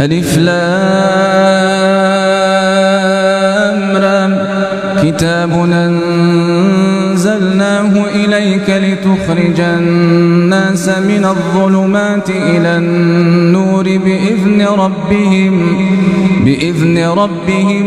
ألف لام كتاب أنزلناه إليك لتخرج الناس من الظلمات إلى النور بإذن ربهم بإذن ربهم.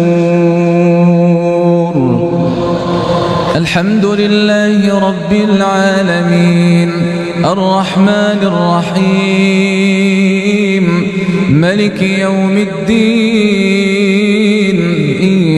الحمد لله رب العالمين. الرحمن الرحيم. ملك يوم الدين.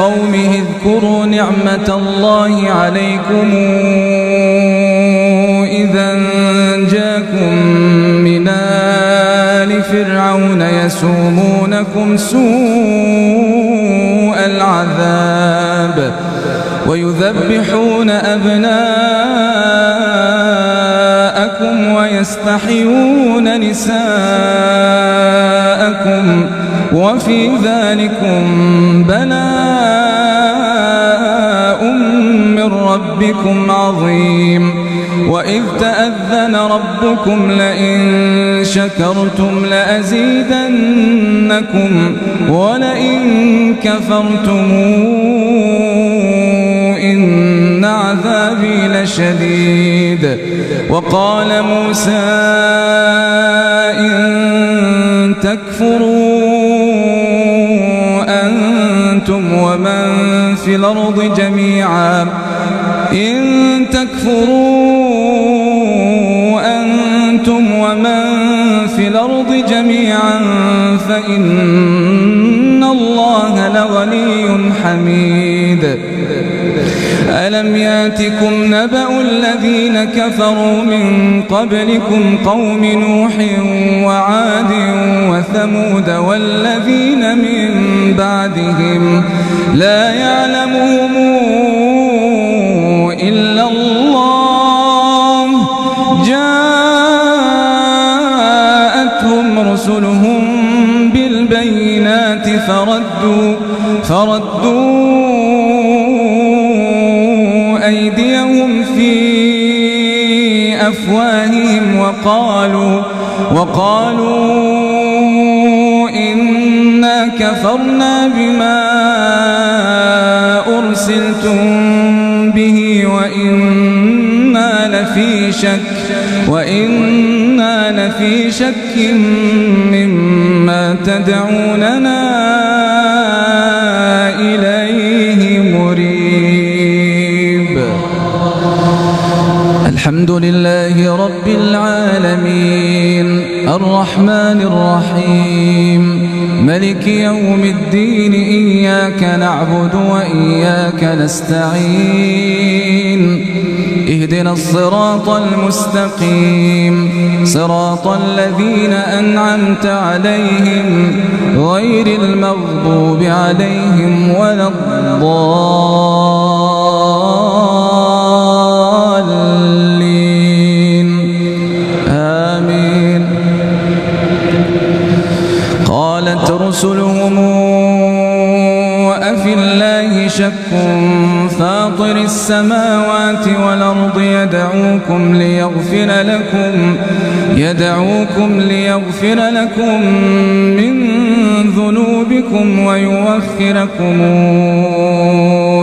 لقومه اذكروا نعمة الله عليكم إذا جاكم من آل فرعون يسومونكم سوء العذاب ويذبحون أبناءكم ويستحيون نساءكم وفي ذلكم بلاء من ربكم عظيم. وإذ تأذن ربكم لئن شكرتم لأزيدنكم ولئن كفرتم إن عذابي لشديد. وقال موسى إن تكفروا أنتم ومن في الأرض جميعا. إن تكفروا أنتم ومن في الأرض جميعا فإن لغني حميد. ألم يأتكم نبأ الذين كفروا من قبلكم قوم نوح وعاد وثمود والذين من بعدهم لا يعلمهم رسلهم بالبينات فردوا فردوا أيديهم في أفواههم وقالوا وقالوا إنا كفرنا بما أرسلتم به وإنا لفي شك وإنا لفي شك مما تدعوننا إليه مريب. الحمد لله رب العالمين. الرحمن الرحيم. ملك يوم الدين. إياك نعبد وإياك نستعين. اهدنا الصراط المستقيم. صراط الذين أنعمت عليهم غير المغضوب عليهم ولا الضالين. آمين. قالت رسلهم أفي الله شك فاطر السماوات والأرض يدعوكم ليغفر لكم يدعوكم ليغفر لكم من ذنوبكم ويوخركم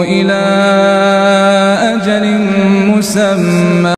إلى أجل مسمى.